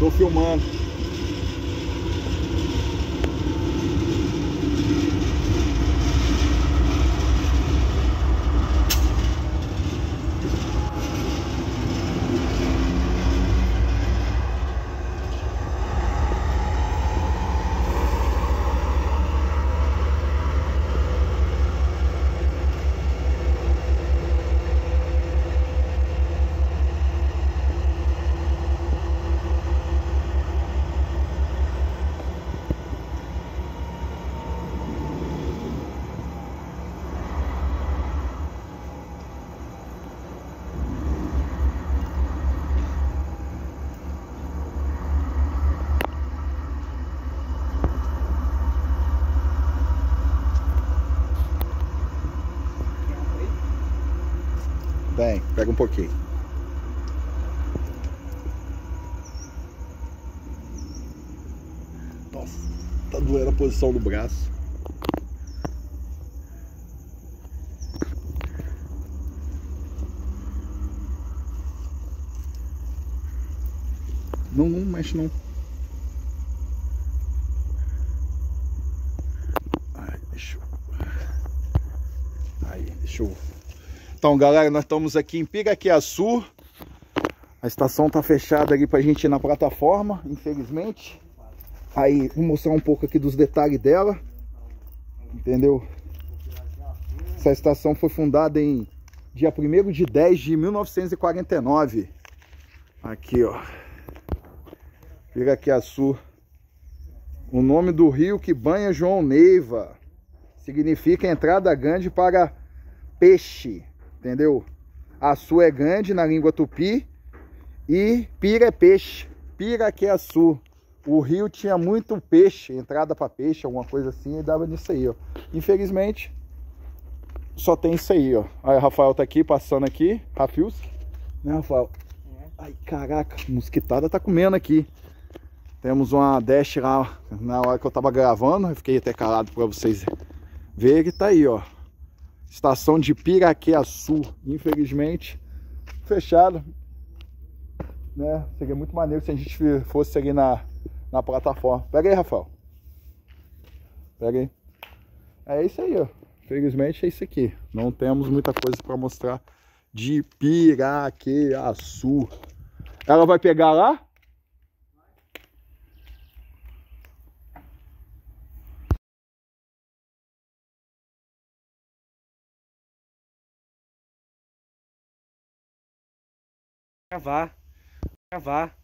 Tô filmando. Tem, pega um pouquinho. Nossa, tá doendo a posição do braço. Não, não mexe não. Ai, deixa eu... Aí, deixa eu... Então, galera, nós estamos aqui em Piraquiaçu. A estação tá fechada ali pra gente ir na plataforma, infelizmente. Aí, vou mostrar um pouco aqui dos detalhes dela. Entendeu? Essa estação foi fundada em dia 1 de 10 de 1949. Aqui, ó. Piraquiaçu. O nome do rio que banha João Neiva. Significa entrada grande para peixe. Entendeu? Açu é grande na língua tupi. E pira é peixe. Piraquiaçu. O rio tinha muito peixe, entrada para peixe, alguma coisa assim, e dava nisso aí, ó. Infelizmente, só tem isso aí, ó. Aí o Rafael tá aqui, passando aqui. Rafius. Né, Rafael? É. Ai, caraca, mosquitada tá comendo aqui. Temos uma dash lá na hora que eu tava gravando. Eu fiquei até calado para vocês verem. Tá aí, ó. Estação de Piraqueaçu. Infelizmente, fechado. Né? Seria muito maneiro se a gente fosse ali na, na plataforma. Pega aí, Rafael. Pega aí. É isso aí, ó. Infelizmente é isso aqui. Não temos muita coisa para mostrar de Piraqueaçu. Ela vai pegar lá? Gravar, gravar.